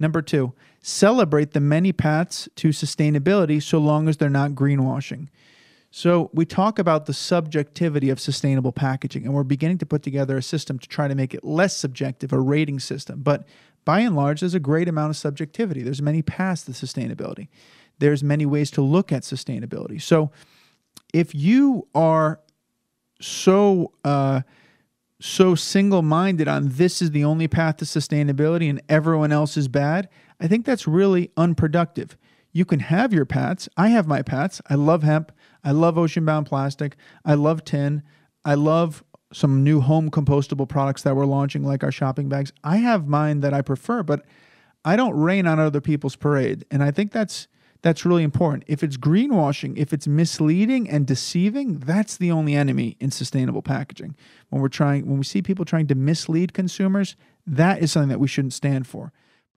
Number two, celebrate the many paths to sustainability so long as they're not greenwashing. So, we talk about the subjectivity of sustainable packaging, and we're beginning to put together a system to try to make it less subjective, a rating system. But by and large, there's a great amount of subjectivity. There's many paths to sustainability. There's many ways to look at sustainability. So, if you are so uh, so single-minded on this is the only path to sustainability and everyone else is bad, I think that's really unproductive. You can have your paths. I have my paths. I love hemp. I love ocean bound plastic. I love tin. I love some new home compostable products that we're launching, like our shopping bags. I have mine that I prefer, but I don't rain on other people's parade. And I think that's that's really important. If it's greenwashing, if it's misleading and deceiving, that's the only enemy in sustainable packaging. When we're trying when we see people trying to mislead consumers, that is something that we shouldn't stand for.